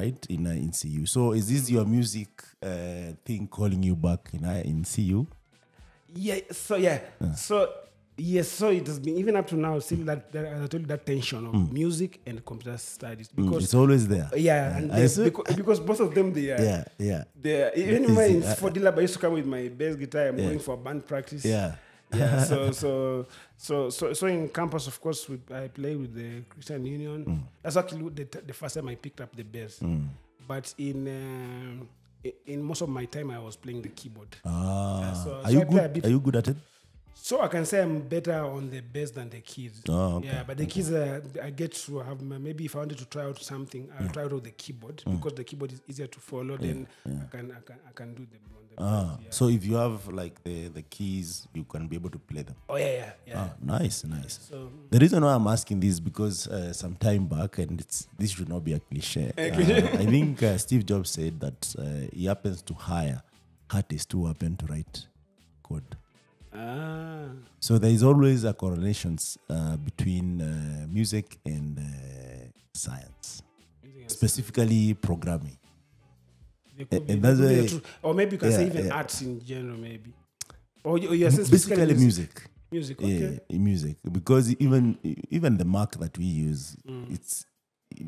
right? In uh, in CU. So is this your music uh, thing calling you back in uh, in CU? Yeah. So yeah. So yes. So it has been even up to now. Still that, that as I told you that tension of music and computer studies Mm, because it's always there. yeah, and they- see. because, because both of them they are. Yeah, yeah, They are, even when Uh, for Dilab, I used to come with my bass guitar. I'm going for band practice. yeah. yeah so so so so so in campus of course we, i play with the christian union Mm. that's actually the, the first time i picked up the bass but in um, in most of my time i was playing the keyboard Ah, so- are so you I good? Are you good at it? So i can say i'm better on the bass than the keys Oh, okay. yeah but the keys uh, i get to have maybe if i wanted to try out something i'll try out the keyboard Mm. because the keyboard is easier to follow then I, can, I can i can do them on the Ah, yeah. so if you have like the the keys, you can be able to play them. oh yeah yeah yeah Ah, nice, nice. so The reason why I'm asking this because uh, some time back, and it's this should not be a cliche. Uh, I think uh, Steve Jobs said that uh, he happens to hire artists who happen to write code. Ah So there is always a correlation uh, between uh, music and uh, science, specifically programming. Could And be- that's why- or maybe you can say even yeah. arts in general, maybe. Or you- you're saying specifically Basically, music. music. Music, okay. Yeah, music because even even the Mac that we use, Mm. it's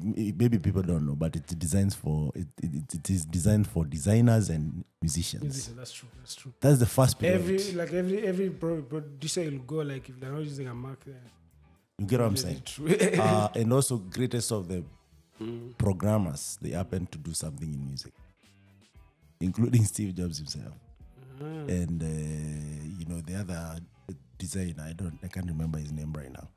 maybe people don't know, but it's designs for it, it, it is designed for designers and musicians. Musician, that's true. That's true. That's the first period. Every like every every producer will go like if they're not using a Mac, there. you get what I'm saying? true. uh, and also greatest of the Mm. programmers, they happen to do something in music, including Steve Jobs himself. Ah. And uh, you know the other designer, I don't, I can't remember his name right now.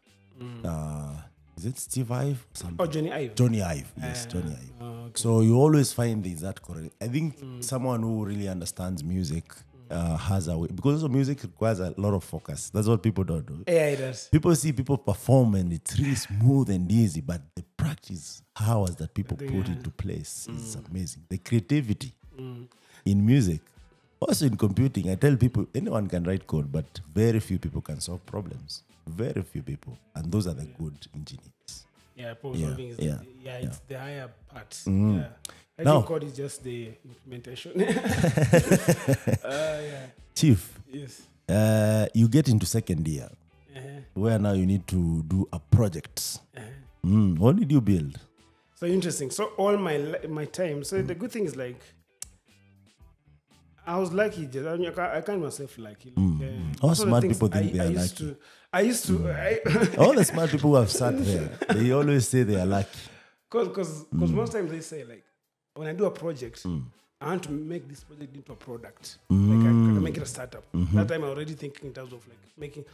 Uh, is it Steve Ive? Something. Oh, Jony Ive. Jony Ive, yes, Ah, Jony Ive. oh, okay. So you always find these that correct. I think someone who really understands music uh, has a way because also music requires a lot of focus. That's what people don't do. Yeah, it does. People see people perform and it's really smooth and easy, but the practice hours that people put into place is amazing. The creativity in music, also in computing. I tell people anyone can write code, but very few people can solve problems. Very few people, and those are the good engineers. Yeah, problem Yeah, solving is yeah, the, yeah, it's the higher part. Mm. Yeah. I Now- think code is just the implementation. uh, yeah. Chief, Yes. uh, you get into second year Uh-huh. where now you need to do a project. Uh-huh. Mm, what did you build? So interesting. So all my my time. So the good thing is like, I was lucky. I, mean, I can't, myself lucky. Like, uh, All smart people think I, they I are used lucky. To, I used to. I, All the smart people who have sat there, they always say they are lucky. Cause, cause, Mm. cause most times they say like, when I do a project, I want to make this project into a product. Mm. Like I, I make it a startup. Mm-hmm. That time I already thinking in terms of like making.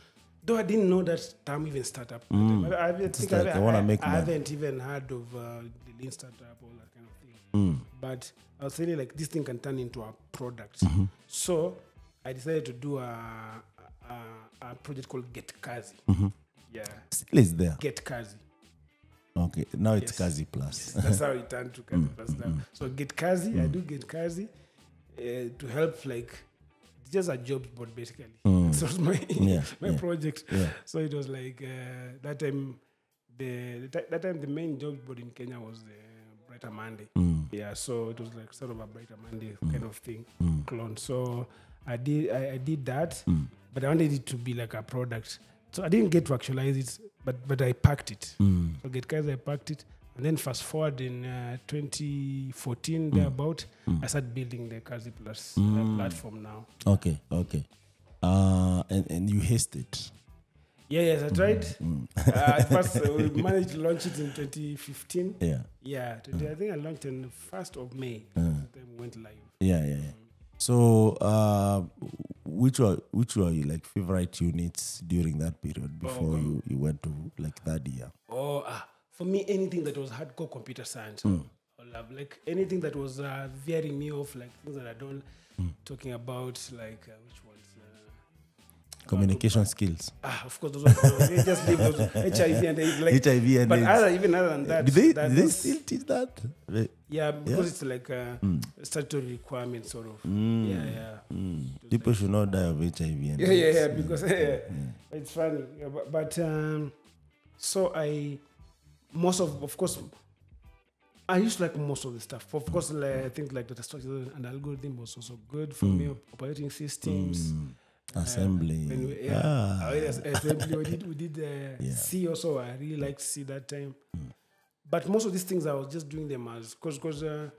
Though I didn't know that term even startup. that. I, I, think I, Mm. I, make I haven't even heard of uh, the lean startup or that kind of thing. Mm. But I was feeling like this thing can turn into a product. Mm-hmm. So I decided to do a, a, project called Get Kazi. Mm-hmm. Yeah, Still is there. Get Kazi. Okay, now it's Yes. Kazi Plus. That's how it turned to Mm, Kazi Plus now. So Get Kazi, I do Get Kazi uh, to help like it's just a job board basically. So it was my Mm. Yeah, my yeah. project. Yeah. So it was like uh, that time the, that time the main job board in Kenya was the Brighter Monday. Mm. Yeah, so it was like sort of a Brighter Monday kind of thing clone. So I did I, I did that, but I wanted it to be like a product. So I didn't get to actualize it, but but I packed it. Mm. So Get Kazi, I packed it. And then fast forward in uh, 2014, thereabout, I started building the Kazi Plus uh, platform now. Okay, okay. Uh, and, and you hasted. Yeah, yes, I tried. Uh, at first, uh, we managed to launch it in 2015. Yeah, Yeah, 20, I think I launched on the 1st of May. Then went live. yeah, yeah. yeah. So, uh, which were which were your like favorite units during that period before oh, you, you went to like third year? Oh, uh, for me, anything that was hardcore computer science, mm. I love. Like anything that was uh, veering me off, like things that I don't. mm. Talking about like uh, which? Communication skills. ah, of course, those they just leave those HIV and AIDS. Like, HIV and but AIDS. other, even other than that, Did they that did they still teach that? Yeah, because it's like a statutory requirement, sort of. Hmm. Yeah, yeah. Mm. People should not die of HIV and Yeah, yeah, AIDS. yeah. Because yeah, it's funny, Yeah, but, but um, so I most of of course I used to like most of the stuff. Of course, like, I think like data structure and algorithm was also good for me. Operating systems. Mm. Assembly. We, yeah. Ah. Oh, yes, assembly. we did we did uh, Yeah. C also. I really liked C that time. But most of these things I was just doing them as because because uh,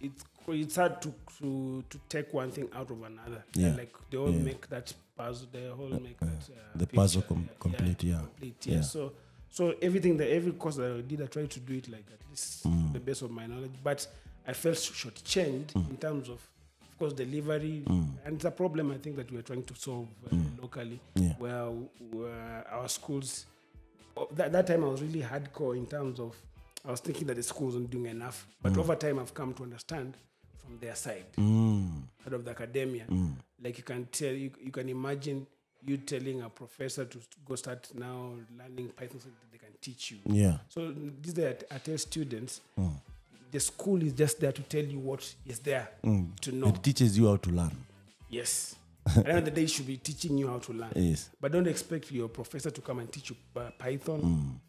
it's it's hard to, to to take one thing out of another. Yeah. Like they all Yeah. make that puzzle. They all make that uh, The puzzle com- complete, yeah. complete. Yeah. So so everything that every course that I did, I tried to do it like at least Mm. the best of my knowledge. But I felt shortchanged in terms of course, delivery, Mm. and it's a problem I think that we're trying to solve uh, locally, Yeah. where, where our schools. oh, That, that time I was really hardcore in terms of I was thinking that the schools weren't doing enough, but over time I've come to understand from their side, Mm. side of the academia. Like you can tell, you, you can imagine you telling a professor to go start now learning Python so that they can teach you. Yeah. So these is I tell students, the school is just there to tell you what is there mm. to know. It teaches you how to learn. Yes. At the end of the day, it should be teaching you how to learn. Yes. But don't expect your professor to come and teach you uh, Python,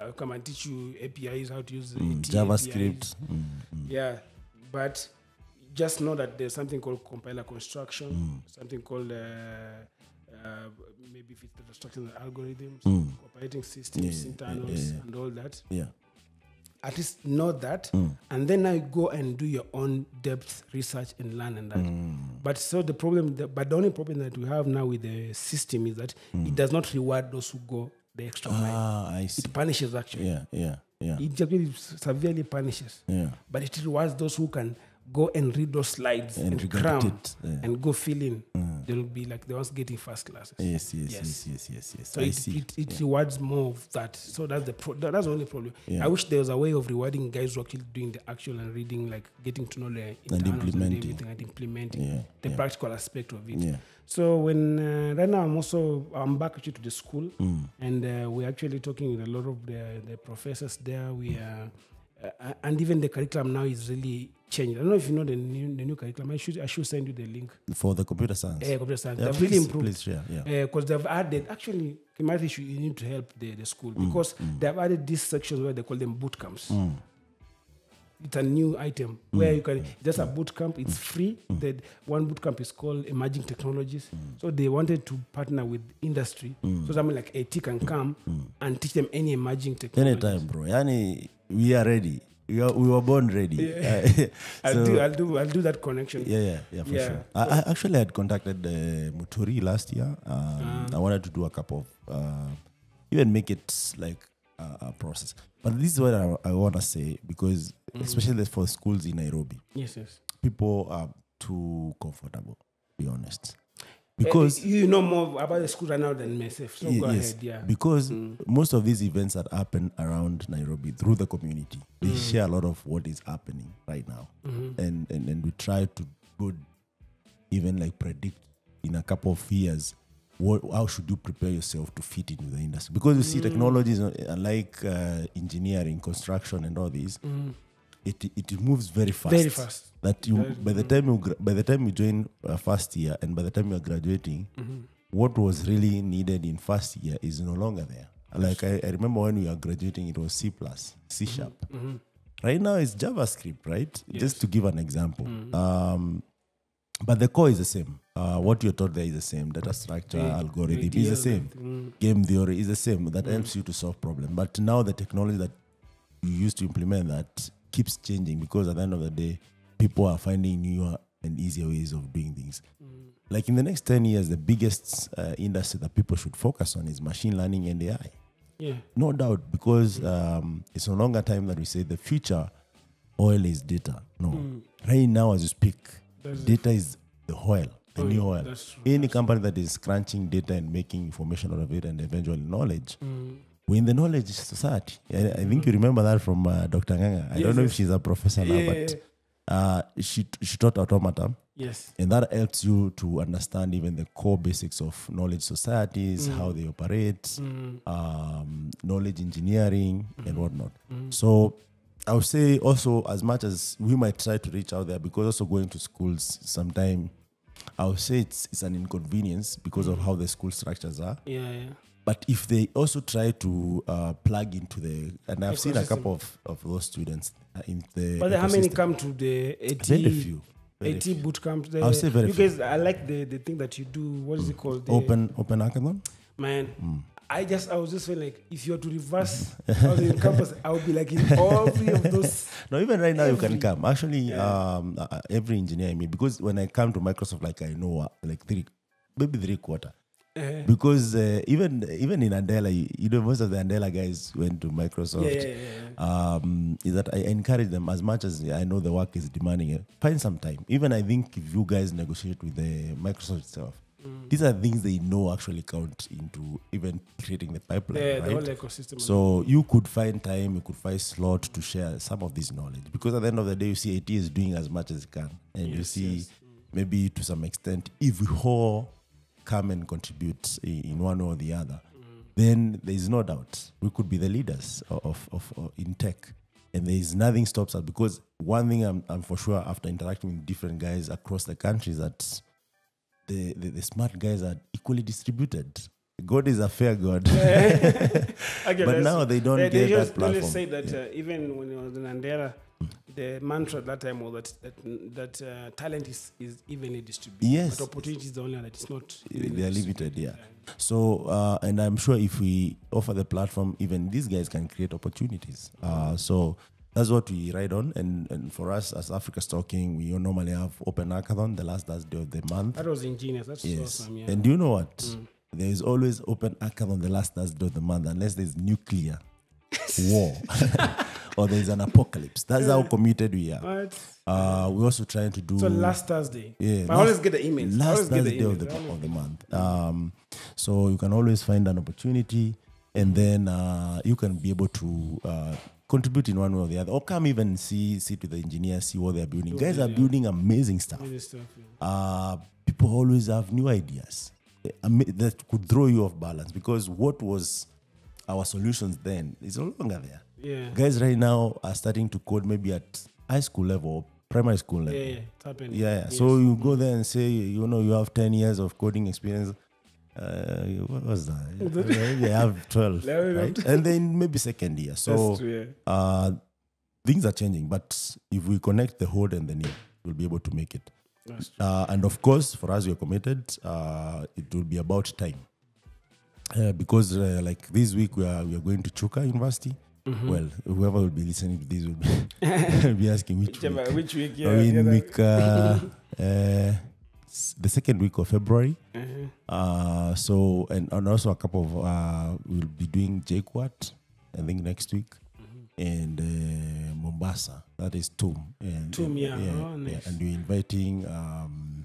uh, come and teach you APIs, how to use mm. JavaScript. APIs. Mm. Yeah, but just know that there's something called compiler construction, Mm. something called uh, uh, maybe if it's the construction algorithms, Mm. operating systems, yeah, internals, yeah, yeah. and all that. Yeah. At least know that, Mm. and then now you go and do your own depth research and learn and that. Mm. But so the problem, that, but the only problem that we have now with the system is that it does not reward those who go the extra mile. Mm. Ah, I see. It punishes actually. Yeah, yeah, yeah, It severely punishes. yeah. But it rewards those who can go and read those slides And and, cram yeah. and go fill in. They'll be like the ones getting first classes. Yes, yes, yes, Yes. yes, yes, yes. So I it, see. it, it rewards more of that. So that's the pro- that- that's the only problem. Yeah. I wish there was a way of rewarding guys who are actually doing the actual and reading, like getting to know the and, implementing. everything and implementing Yeah, the yeah. practical aspect of it. Yeah. So when uh, right now I'm also I'm back actually to the school, Mm. and uh, we're actually talking with a lot of the the professors there. We are, uh, and even the curriculum now is really changed. I don't know if you know the new the new curriculum. I should I should send you the link. For the computer science. Uh, computer science. Yeah, They've really improved Please share. Yeah. Eh, because they've added actually Kimati should you need to help the, the school mm, because mm. they've added these sections where they call them boot camps. Mm. It's a new item where you can it's just a boot camp. It's free. The one boot camp is called emerging technologies. So they wanted to partner with industry, so someone like AT can come and teach them any emerging technology. Anytime, bro. Yani, we are ready. We, were born ready. I'll do I'll do I'll do that connection. Yeah, yeah, yeah, for Yeah. sure. I, I actually had contacted uh, Muturi last year. Um, I wanted to do a couple of, uh, even make it like a, a process. But this is what I, I want to say because, especially for schools in Nairobi, Yes, yes. people are too comfortable, to be honest. Because Uh, you know more about the school right now than myself. So go ahead. Yeah. because mm. most of these events that happen around Nairobi through the community, they mm. share a lot of what is happening right now, mm-hmm. and, and and we try to good even like predict in a couple of years what how should you prepare yourself to fit into the industry because you see mm. technologies uh, like uh, engineering construction and all these it, it moves very fast. Very fast. that you Very- by the time you by the time you join uh, first year and by the time you're graduating Mm-hmm. what was really needed in first year is no longer there. Like I, I remember when we were graduating it was c plus c Mm-hmm. sharp. Right now it's javascript right? Just to give an example. Mm-hmm. um, but the core is the same. Uh, what you're taught there is the same. Data structure The algorithm is the same. and- game theory is the same. That Mm. helps you to solve problem. But now the technology that you used to implement that keeps changing because at the end of the day people are finding newer and easier ways of doing things Mm. like in the next 10 years the biggest uh, industry that people should focus on is machine learning and ai Yeah. no doubt because um, it's no longer time that we say the future oil is data no right now as you speak Mm. That's data is the oil the Oh, new oil any company that is crunching data and making information out of it and eventually knowledge Mm. We're in the knowledge society i, I think you remember that from uh, dr nganga. I Yes, don't know if she's a professor now Yeah, but uh, she, she taught automata Yes. and that helps you to understand even the core basics of knowledge societies, how they operate, um, knowledge engineering, and whatnot. So I would say also, as much as we might try to reach out there, because also going to schools sometime, I would say it's, it's an inconvenience because of how the school structures are. Yeah, yeah. But if they also try to uh, plug into the, and I've seen a couple of, of those students uh, in the. But how many come to the AT? Very few. Very AT boot camp. The, I'll say very you few. guys, I like the, the thing that you do. What is it called? The, Open Open hackathon. Man, I just I was just feeling like if you were to reverse the campus, I would be like in all three of those. No, even right now you can come. Actually, um, uh, every engineer I mean, because when I come to Microsoft, like I know uh, like three, maybe three quarter. Uh, Because uh, even even in Andela, you, you know, most of the Andela guys went to Microsoft. yeah, yeah, yeah, yeah. um, is that I encourage them as much as I know the work is demanding it. Find some time. Even I think if you guys negotiate with the Microsoft itself, Mm. these are things they know actually count into even creating the pipeline, The, the right? whole ecosystem. So you could find time, you could find slot to share some of this knowledge because at the end of the day, you see AT is doing as much as it can, and you see yes. maybe to some extent if we all come and contribute in one or the other, then there is no doubt we could be the leaders of, of, of, in tech. And there is nothing stops us because one thing I'm, I'm for sure after interacting with different guys across the country is that the, the, the smart guys are equally distributed. God is a fair God. Okay, but now they don't they, get they that just they platform. always say that uh, even when I was in Andela, the mantra at that time was that that, that uh, talent is, is evenly distributed. Yes. But opportunity is the only one that is not. They are limited yeah so uh, and i'm sure if we offer the platform even these guys can create opportunities uh, so that's what we ride on and, and for us as africa talking we normally have open hackathon the last thursday of the month That was ingenious. That's yes awesome. Yeah. and do you know what there is always open hackathon the last thursday of the month unless there's nuclear war or there's an apocalypse that's how committed we are uh, we're also trying to do So last Thursday. yeah, I always get the emails. I Last always get the Thursday of the, of the month. Um, so you can always find an opportunity, and then uh, you can be able to uh, contribute in one way or the other, or come even see sit with the engineers, see what they're building. Guys are building amazing stuff. Uh, people always have new ideas eh, that could throw you off balance because what was our solutions then is no longer there. Yeah. Guys right now are starting to code maybe at high school level, primary school level. Yeah, yeah, it's happening. Yeah, yeah. Yes. So you go there and say, you know, you have 10 years of coding experience. Uh, what was that? Maybe I have 12. Right? And then maybe second year. So true, yeah. uh, things are changing. But if we connect the hold and the need, we'll be able to make it. That's true. Uh, and of course, for us, we are committed. Uh, it will be about time. Uh, because uh, like this week we are we are going to Chuka University. Mm-hmm. Well, whoever will be listening to this will be, be asking which week. Which week? Yeah. Are we in yeah, week uh, uh, the second week of February. Uh, so and, and also a couple of uh, we'll be doing JKUAT, I think next week, Mm-hmm. and uh, Mombasa. That is TUM. And, yeah. yeah, Oh, nice. and we're inviting um,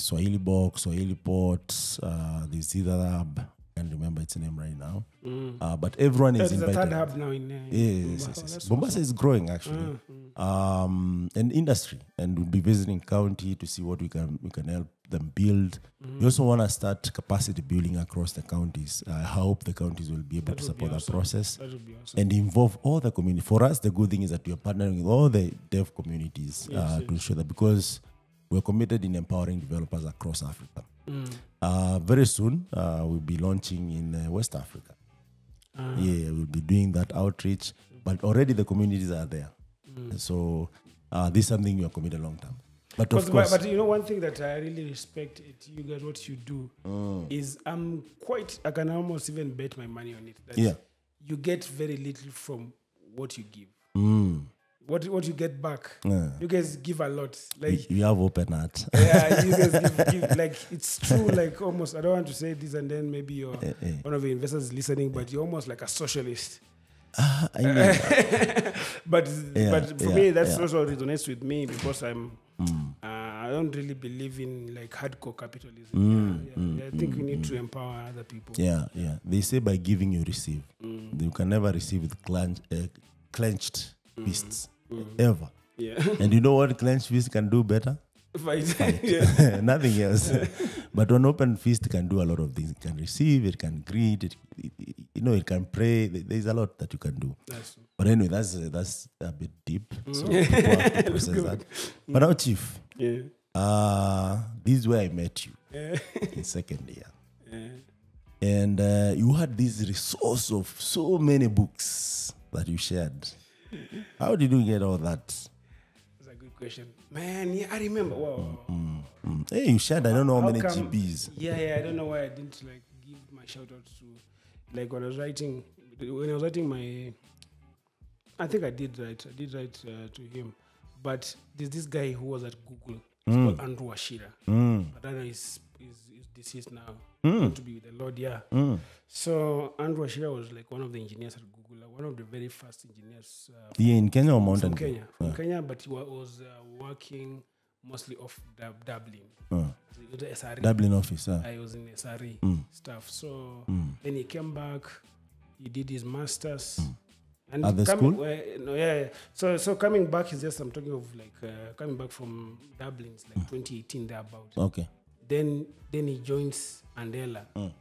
Swahili Box, Swahilipot, uh, the Zither Lab. I can't remember its name right now. Mm. Uh, but everyone is There's a invited. third hub now in uh, Yes, yes, yes. That's Mombasa awesome. is growing actually, Mm, mm. um, and industry, and we'll be visiting county to see what we can we can help them build. Mm. We also want to start capacity building across the counties. I hope the counties will be able That to support that process That awesome. and involve all the community. For us, the good thing is that we are partnering with all the dev communities Yes, uh, to ensure that because we're committed in empowering developers across Africa. Mm. Uh, very soon, uh, we'll be launching in uh, West Africa. Ah. Yeah, we'll be doing that outreach, but already the communities are there. Mm. So uh, this is something we are committed long term. But of But, course, but you know, one thing that I really respect it, you guys, what you do Mm. is I'm quite, I can almost even bet my money on it. That Yeah. You get very little from what you give. Mm, What what you get back. yeah. You guys give a lot. Like, we have open heart. yeah, you guys give, give, like, it's true, like almost, I don't want to say this and then maybe you're Eh, eh. one of the investors is listening, but you're almost like a socialist. Ah, I know. but Yeah, but for yeah, me, that's yeah. also resonates with me because I'm Mm, uh, I don't really believe in like hardcore capitalism. Mm, yeah, yeah. I think we need to empower other people. yeah, yeah. They say by giving you receive. Mm, You can never receive with clench, uh, clenched fists mm. ever. yeah. And you know what clenched fist can do better? Fight. yeah. Nothing else. but an open fist can do a lot of things. It can receive, it can greet, it, it, it- you know, it can pray. There's a lot that you can do. That's But anyway, that's uh, that's a bit deep. So Mm. to process that. But now, Chief, yeah. uh, this is where I met you Yeah. in second year. yeah. and uh, you had this resource of so many books that you shared. How did you get all that? That's a good question. Man, yeah, I remember. Wow. Mm. Hey, you shared I don't know how, How many come- GBs. Yeah, yeah. I don't know why I didn't like give my shout out to like when I was writing when I was writing my I think I did write I did write uh, to him. But there's this guy who was at Google. It's called Andrew Ashira. Mm. But I know he's, he's, he's deceased now. Mm. To be with the Lord, yeah. Mm. So Andrew Ashira was like one of the engineers at Google, like one of the very first engineers uh, Yeah, in Kenya or Mountain from Kenya. From yeah. Kenya, but he was uh, working mostly off Dub- Dublin. Uh, was the SRE. Dublin office. Uh. I was in SRE Mm. stuff. So Mm. then he came back. He did his masters. Mm. And At the coming, school? uh, no, yeah, yeah. So so coming back is just I'm talking of like uh, coming back from Dublin, it's Mm. like 2018 thereabout. Okay. Then then he joins Andela. Mm.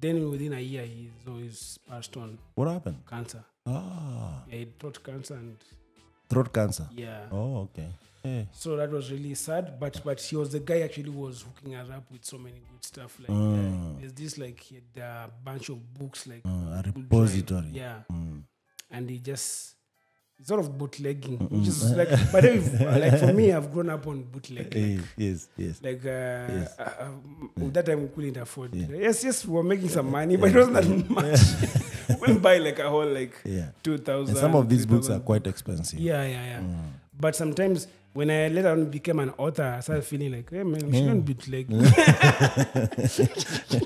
Then within a year he's always passed on What happened? cancer. Ah, Yeah, he throat cancer and throat cancer. yeah. Oh, okay. Hey. So that was really sad, but but he was the guy actually was hooking us up with so many good stuff. Like Mm. uh, there's this like he had a bunch of books like mm, a repository. Drive. yeah, Mm. and he just sort of bootlegging, which is like. But if, like for me, I've grown up on bootleg. Like, yes, yes. like uh, Yes. uh, yeah. that time we couldn't afford. Yeah. Yes, yes, we were making some money, but it wasn't that much. we buy like a whole like Yeah. two thousand. And some of these books are quite expensive. Yeah, yeah, yeah. Mm. But sometimes when I later on became an author, I started feeling like, hey man, we shouldn't be like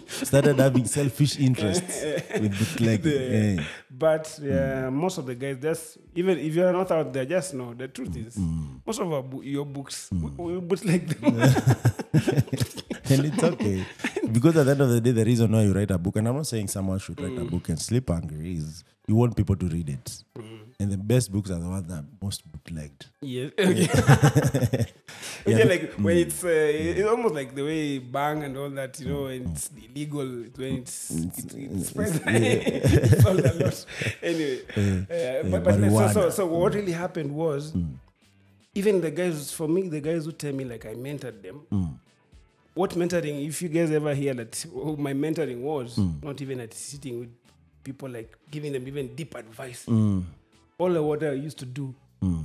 Started having selfish interests with bootlegging. Hey. But mm. yeah, most of the guys, just even if you're not out there, just know the truth is Mm. most of our bo- your books, mm. we, we bootleg them. and it's okay because at the end of the day the reason why you write a book and i'm not saying someone should write a mm. book and sleep hungry is you want people to read it and the best books are the ones that are most bootlegged yes. Okay. Yeah, yeah, like mm. when it's uh, mm. it's almost like the way bang and all that, you know, and it's illegal it's when it's it, it spreads it's all a lot. Anyway, uh, uh but, but so, so so what really happened was even the guys for me the guys who tell me like I mentored them. What mentoring? If you guys ever hear that oh, my mentoring was not even at sitting with people like giving them even deep advice. Mm. All the what I used to do. Hmm.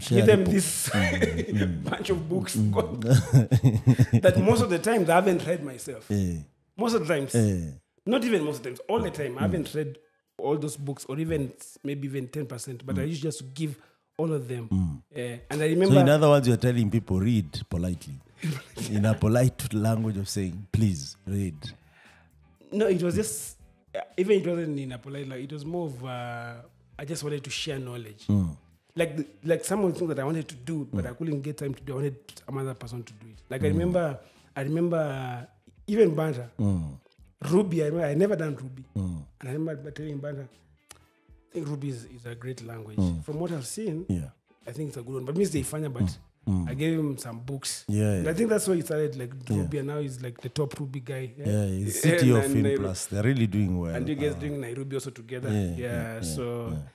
Share give them the book. this hmm, hmm, bunch of books that most of the times I haven't read myself. Hey, Most of the times, hey. not even most of the times, all the time, I haven't read all those books or even maybe even 10%, but I used just to give all of them. Uh, and I remember, so in other words you're telling people read politely. In a polite language of saying please read. No, it was just, even it wasn't in a polite, like, it was more of, uh, I just wanted to share knowledge. Hmm. Like, the, like some of the things that I wanted to do, but hmm. I couldn't get time to do, I wanted another person to do it. Like, I hmm. remember, I remember uh, even Banter, Ruby, I, remember, I never done Ruby. And I remember telling Banter, I think Ruby is, is a great language. From what I've seen, yeah I think it's a good one. But Miss Deifanya, but I gave him some books. Yeah, yeah. I think that's why he started like Ruby, and now he's like the top Ruby guy. yeah it's city And- of film plus they're really doing well And you guys Uh, doing Nairobi also together. yeah, Yeah. yeah, yeah, so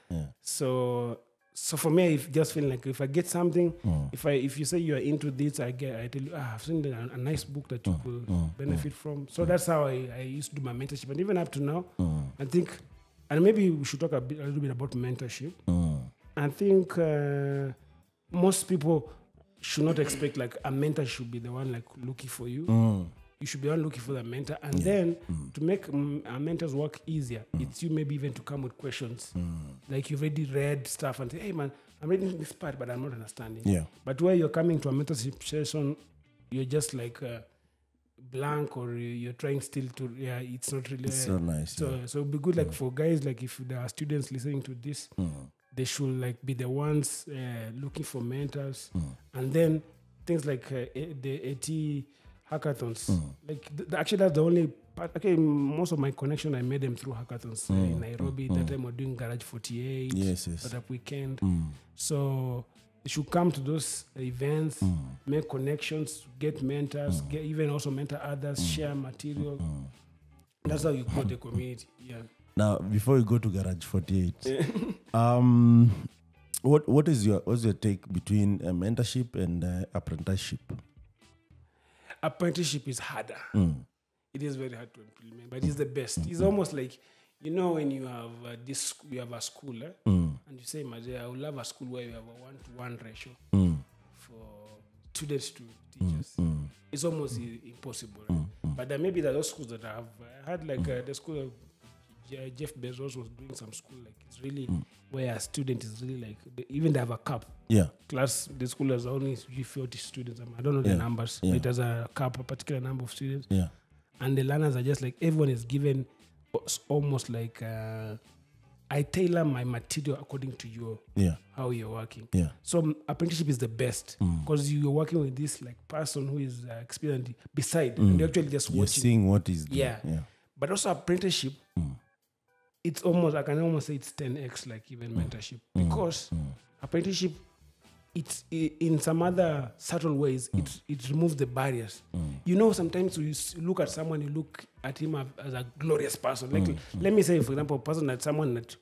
yeah. so so for me, I just feel like if I get something, Mm. if I if you say you are into this, I get I tell you, ah, I've seen a, a nice book that you could mm, benefit from. So that's how I, I used to do my mentorship, and even up to now, Mm. I think, and maybe we should talk a bit a little bit about mentorship. Mm. I think uh, most people should not expect like a mentor should be the one like looking for you. Mm. You should be one looking for the mentor, and then to make mm, our mentors work easier, it's you maybe even to come with questions. Like you've already read stuff and say, "Hey man, I'm reading this part, but I'm not understanding." yeah But where you're coming to a mentorship session, you're just like uh, blank, or you- you're trying still to yeah, it's not really. it's so nice so so it'd be good like for guys like if there are students listening to this, Mm. They should like be the ones uh, looking for mentors, Mm. and then things like uh, the AT hackathons. Mm. Like th- actually, that's the only part. Okay, most of my connection I made them through hackathons uh, in Nairobi. That time we're doing Garage 48, Mm. yes yes Startup Weekend. Mm. So you should come to those events, Mm. make connections, get mentors, get even also mentor others, Mm. share material. That's how you grow the community. Yeah. Now, before we go to Garage 48, um, what what is your what's your take between uh, mentorship and uh, apprenticeship? Apprenticeship is harder. Mm. it is very hard to implement, but it's the best. It's almost like you know when you have uh, this you have a school eh? and you say, Maze, I would love a school where you have a one to one ratio for students to teachers. It's almost impossible. right? But then maybe there are those schools that have I had like uh, the school of Jeff Bezos was doing some school like it's really where a student is really like they, even they have a cap Yeah. class the school has only usually 40 students I don't know the Yeah. numbers Yeah. it has a cap a particular number of students Yeah. and the learners are just like everyone is given almost like uh, I tailor my material according to your Yeah. how you're working. Yeah. So apprenticeship is the best because you're working with this like person who is uh, experienced beside and you're actually just You're watching. seeing what is there. Yeah. Yeah. But also apprenticeship, it's almost I can almost say it's 10x like even mentorship because apprenticeship it's in some other subtle ways mm. it it removes the barriers. mm. You know, sometimes you look at someone, you look at him as a glorious person. Like mm. let me say, for example, a person that someone that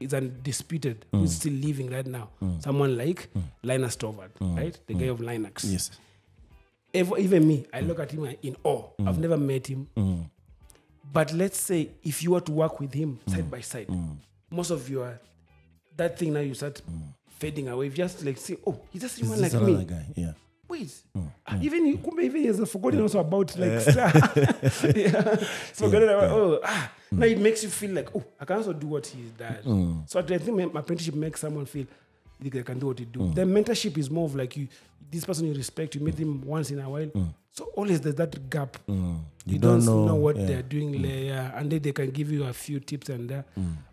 is undisputed, mm. who's still living right now. Someone like Linus Torvald, right? The guy of Linux. Yes. Ev- even me, I look at him in awe. Mm. I've never met him. But let's say if you were to work with him mm. side by side, mm. most of your that thing now you start mm. fading away. Just like say, oh, he's just someone like me. guy? Yeah. Wait, mm. even mm. kumbe even he has forgotten also about like star. yeah. Forgotten about oh ah. Now it makes you feel like oh I can also do what he does. So I think my apprenticeship makes someone feel they can do what they do. Then mentorship is more of like you this person you respect, you meet him once in a while. So always there's that gap. You, You, don't, know, what yeah. they're doing there, and then they can give you a few tips and there.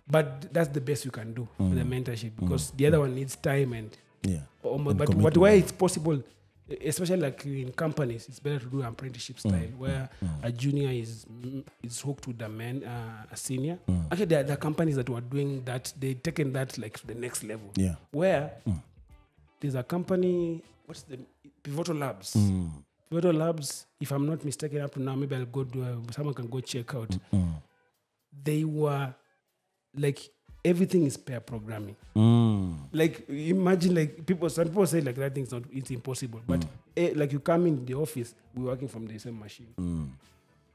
But that's the best you can do for the mentorship because the other one needs time and Yeah. almost, And but commitment. but where it's possible, especially like in companies, it's better to do an apprenticeship Mm. style where a junior is mm, is hooked with a man, uh, a senior. Mm. Actually, there are, there are companies that were doing that. They taken that like to the next level. Yeah. Where Mm. there's a company, what's the Pivotal Labs. Mm. Pivotal Labs, if I'm not mistaken, up to now, maybe I'll go do. A, someone can go check out. Mm. They were like everything is pair programming Mm. like imagine like people some people say like that thing's not it's impossible but Mm. eh, like you come in the office we're working from the same machine Mm.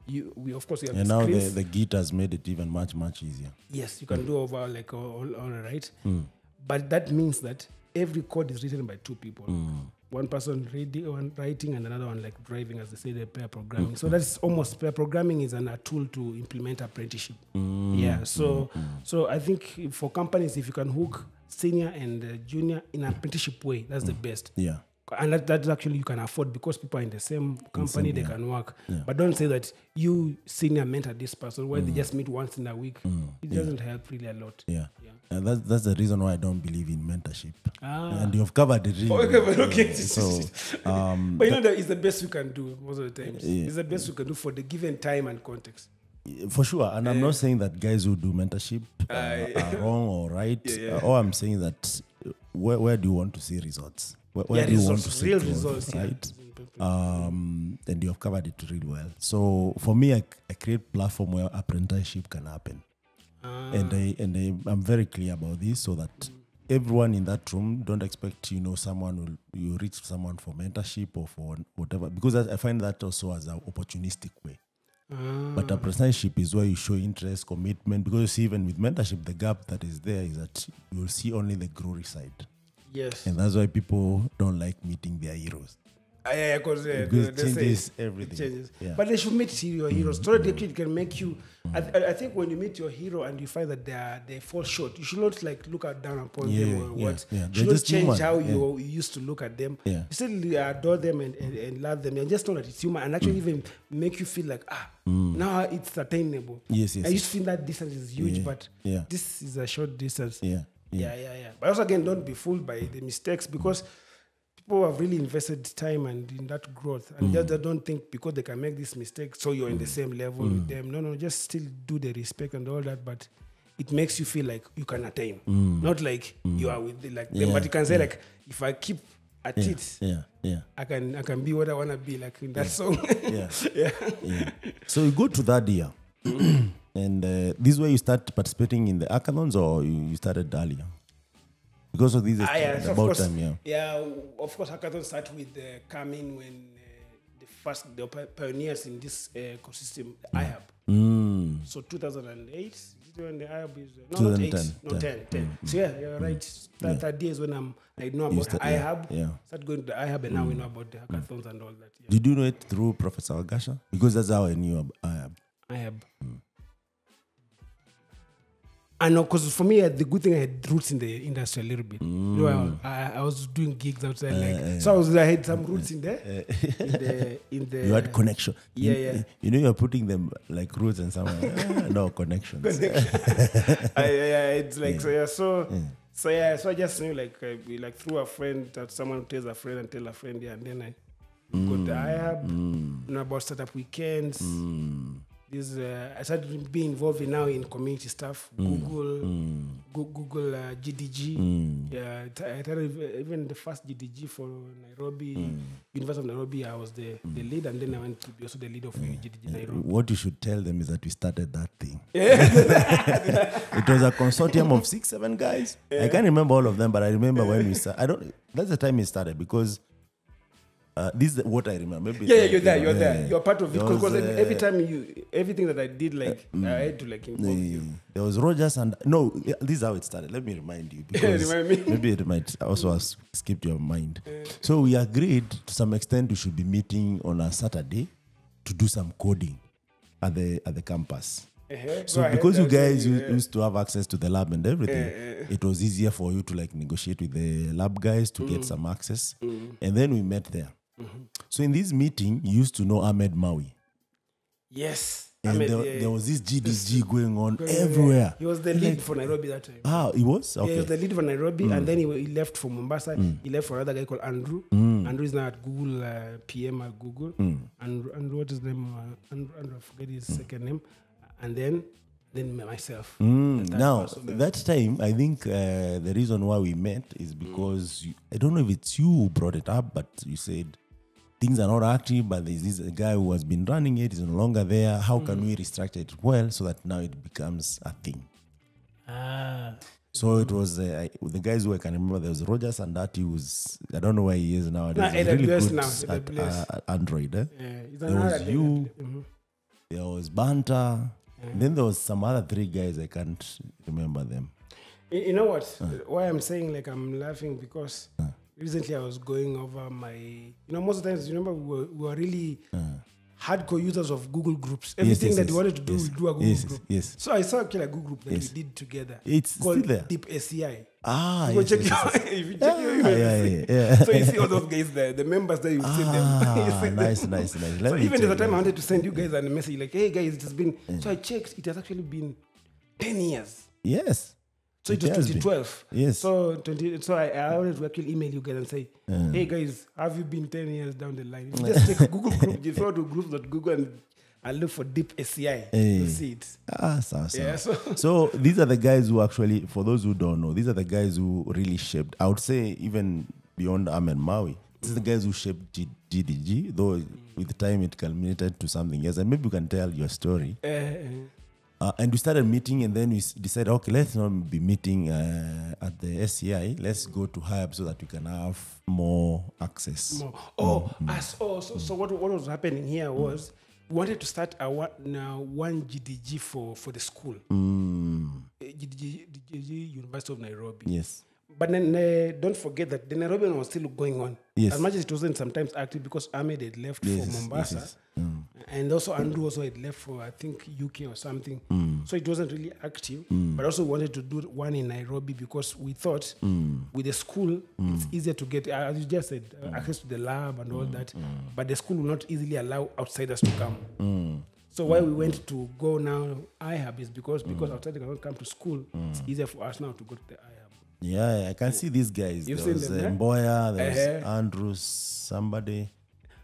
you we of course we have And now the, screens. the Git has made it even much, much easier. yes you can do over like all, all right Mm. But that means that every code is written by two people Mm. one person reading one writing and another one like driving as they say the pair programming Mm. so that's almost pair programming is an, a tool to implement apprenticeship Mm. yeah so so i think for companies if you can hook senior and uh, junior in an apprenticeship way that's the best Yeah. And that, that's actually you can afford because people are in the same company they yeah. can work Yeah. but don't say that you senior mentor this person where Mm. they just meet once in a week it doesn't help really a lot Yeah. Yeah. And that's, that's the reason why I don't believe in mentorship. Ah. And you've covered it really. Okay, well. but okay. Yeah. So, um, but you know that is the best we can do most of the times Yeah. it's the best we can do for the given time and context for sure. And I'm not saying that guys who do mentorship uh, are wrong or right. Uh, all I'm saying that uh, where, where do you want to see results? Where, yeah do you want to see results yeah. right? um, and you have covered it really well. So for me, I, I create platform where apprenticeship can happen, Ah. and I and I, I'm very clear about this so that everyone in that room don't expect you know someone will you reach someone for mentorship or for whatever because I, I find that also as an opportunistic way. Ah. But apprenticeship is where you show interest, commitment. Because you see, even with mentorship, the gap that is there is that you will see only the glory side, yes and that's why people don't like meeting their heroes. Ah, yeah, yeah, because uh, Because it they say changes it everything. changes. Yeah. But they should meet your heroes. So that it can make you. I, I I think when you meet your hero and you find that they are, they fall short, you should not like look at down upon Yeah, them or yeah, what. yeah. You should not just change human. how you, you used to look at them. Yeah. You still adore them and, and, and love them and just know that it's human and actually even make you feel like ah now it's attainable. Yes, yes, I used to feel that distance is huge, but yeah. this is a short distance. Yeah, Yeah, yeah, yeah. But also again, don't be fooled by the mistakes because people have really invested time and in that growth, and just they don't think because they can make this mistake, so you're in the same level mm. with them. No, no, just still do the respect and all that, but it makes you feel like you can attain, not like you are with the, like yeah, them. But you can say yeah. like, if I keep at yeah, it, yeah, yeah, I can I can be what I want to be, like in that song. yeah. yeah. yeah. So you go to that year, and uh, this is where you start participating in the hackathons, or you, you started earlier? Because of this, Ah, yeah, about course, time, yeah. yeah, of course, hackathons start with uh, coming when uh, the first the pioneers in this uh, ecosystem, iHub. Mm. So 2008, is when the iHub is uh, no, not 8, no 10, 10. So yeah, you're right. That, that day is when I'm I know about start- yeah, iHub. yeah. Start going to the iHub, and now we know about the hackathons and all that. Yeah. Did you know it through Professor Agasha? Because that's how I knew ab- uh, iHub. I know, because for me, uh, the good thing I had roots in the industry a little bit. Mm. You know, I, I was doing gigs outside, eh, like eh. so. I was I had some roots in there, eh, in the in the. you had connection. yeah, you, yeah. You know, you're putting them like roots and somewhere. Ah, no connections. I, I, I, it's like so yeah so so yeah so I just knew like uh, we like through a friend that someone tells a friend and tell a friend yeah and then I got the iHub you know about startup weekends mm. This uh, I started being involved in now in community stuff Google Goo- Google uh, GDG yeah I t- I started even the first GDG for Nairobi University of Nairobi I was the, the lead and then I went to be also the lead of yeah. GDG Nairobi What you should tell them is that we started that thing. it was a consortium of six, seven guys. I can't remember all of them, but I remember when we started. I don't. That's the time we started because uh, this is what I remember. Maybe Yeah, yeah, you're there, you you're know, there. yeah. You're part of it because was, every uh, time you, everything that I did, like I had to like involve you. There was Rogers and no, this is how it started. Let me remind you because Remind me. maybe it might also has skipped your mind. So we agreed to some extent we should be meeting on a Saturday to do some coding at the at the campus. Uh-huh. So Go ahead, because you guys u- used to have access to the lab and everything, it was easier for you to like negotiate with the lab guys to Mm. get some access. And then we met there. Mm-hmm. So in this meeting, you used to know Ahmed Maawy. yes, And mean, there, yeah, there was this GDG going on yeah. everywhere. He was the lead for Nairobi that time. Ah, he was? Yeah, he was the lead for Nairobi, and then he, he left for Mombasa. He left for another guy called Andrew. Andrew is now at Google, uh, PM at Google. And Andrew, what is his name? Uh, Andrew, Andrew, I forget his second name. And then, then myself. Mm, That now, that time, I think uh, the reason why we met is because you, I don't know if it's you who brought it up, but you said things are not active, but there's this guy who has been running it, is no longer there. How can we restructure it well so that now it becomes a thing? Ah. So it was uh, I, the guys who I can remember. There was Rogers and that he was I don't know where he is now. Nah, He's really good now, at, AWS. uh, at Android. Eh? Yeah, There was you. mhm. There was Banter. Then there was some other three guys I can't remember them. You you know what? Why I'm saying like I'm laughing because recently I was going over my. You know, most of the times, you remember we were, we were really uh. hardcore users of Google groups. Everything yes, yes, that yes, we wanted to do, yes, we do a Google yes, group. yes. So I saw a Google group that Yes. we did together. It's called still there. Deep SCI. Ah, Go yes, check yes, yes, if you check Yeah, your email, yeah, yeah, yeah. So you see all those guys there, the members there, you see them. You see nice, them. nice, nice. Let So me even there's a check time I wanted to send you guys a message like, hey guys, it has been. Yeah. So I checked, it has actually been 10 years. Yes. So it, It was 2012. been. 2012. Yes. So 20, so I, I always work in email you guys and say, hey guys, have you been 10 years down the line? If you just take a Google group, you go to group.google and, and look for Deep SCI. Hey. You'll see it. Ah, so, so. Yeah, so so these are the guys who actually, for those who don't know, these are the guys who really shaped. I would say even beyond Ahmed Maui, these are the guys who shaped G- GDG. Though with time it culminated to something else, and maybe you can tell your story. uh, Uh, and we started meeting, and then we decided, okay, let's not be meeting uh, at the SCI. Let's go to Hub so that we can have more access. more. Oh, mm. as, oh so, mm. so what, what was happening here was we wanted to start a one, uh, one GDG for, for the school. Mm, Uh, GDG, GDG University of Nairobi. yes. But then uh, don't forget that the Nairobi one was still going on. Yes. As much as it wasn't sometimes active because Ahmed had left Yes, for Mombasa. yes. Mm. And also Andrew also had left for I think UK or something. Mm. So it wasn't really active. But also wanted to do one in Nairobi because we thought Mm. with the school it's easier to get uh, as you just said, uh, access to the lab and all Mm. that. But the school will not easily allow outsiders to come. Mm. So why we went to go now iHub is because Mm. because outsiders cannot come to school. It's easier for us now to go to the iHub. Yeah, I can see these guys. You've there seen was them, uh? Mboya, there was Uh-huh. Andrews, somebody.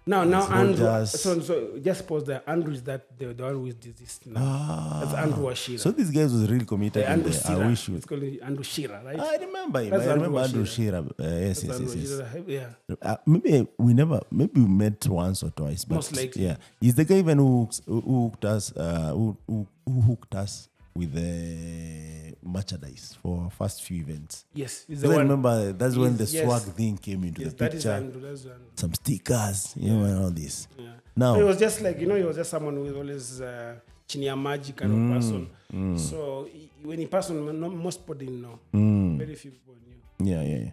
Now, now Andrew. Rogers. So, so just pause there. Andrew is that the, the one who is deceased now. Ah. That's Andrew Ashira. So these guys was really committed. In Andrew Shira. I wish you. It's called Andrew Shira, right? I remember him. That's I remember Andrew Andrew Shira. Uh, yes, yes, Andrew yes, yes. Yeah. Uh, maybe we never, maybe we met once or twice. But Most likely. Yeah, he's the guy even who who who hooked us, uh, who, who who hooked us with the merchandise for our first few events. Yes, So the I one. remember that's when the Yes, yes. swag thing came into Yes, the that is picture. Andrew. That's Andrew. Some stickers, you know, and all this. Yeah. Now, He was just like you know, he was just someone who was always uh, chini ya maji kind Mm, of person. So he, when he passed on, no, most people didn't know. Very few people knew. yeah, yeah, yeah.